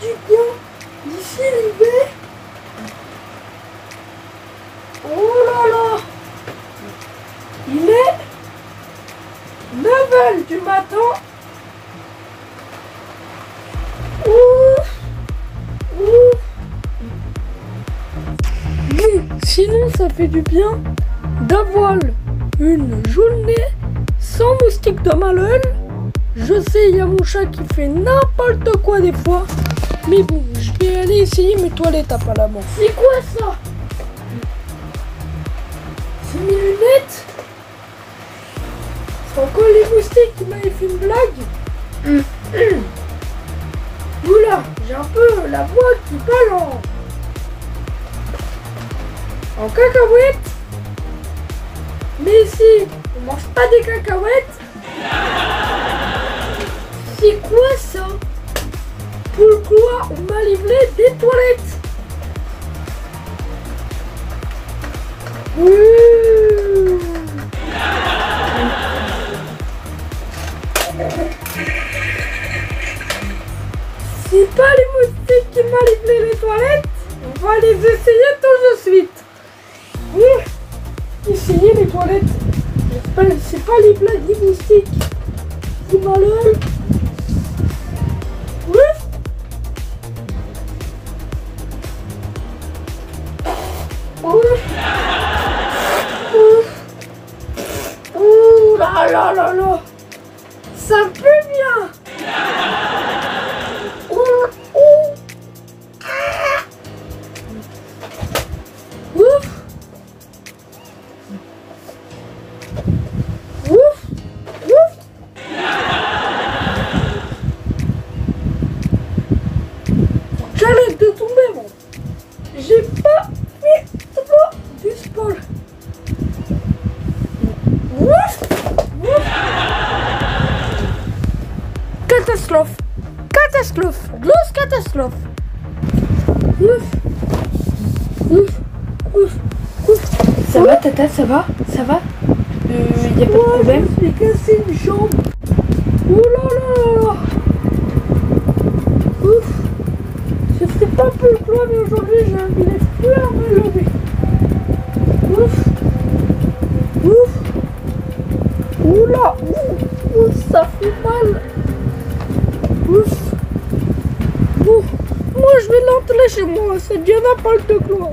du bien d'ici l'hiver. Oh là là Il est 9h du matin. Ouf Ouf sinon ça fait du bien d'avoir une journée sans moustique dans ma gueule. Je sais, il y a mon chat qui fait n'importe quoi des fois. Mais bon, je vais aller essayer mes toilettes à Palamon. C'est quoi ça? C'est mes lunettes C'est encore les moustiques qui m'avaient fait une blague? Oula, j'ai un peu la voix qui parle en... en cacahuète. Mais ici, on mange pas des cacahuètes. C'est quoi ça On m'a livré des toilettes Ouh. C'est pas les moustiques qui m'a livré les toilettes On va les essayer tout de suite. Ouh. Essayez les toilettes. C'est pas les blagues des moustiques. C'est malin. Ouf. Ouf. Ouh là là là là. Ça pue bien. Catastrophe. Catastrophe. Grosse catastrophe. Ouf. Ouf. Ouf. Ouf. Ça va, Tata, ça va? Ça va? Il y a pas de problème Je me suis cassé une jambe. Ouh là là là. Ouf. Je sais pas pourquoi, mais aujourd'hui, n'arrive plus à me lever. Ouf. Ouf. Ouh là. Ouh. Ouf, ça fait mal. Ouf. Ouf. Moi, je vais l'entrer chez moi. C'est bien n'importe quoi.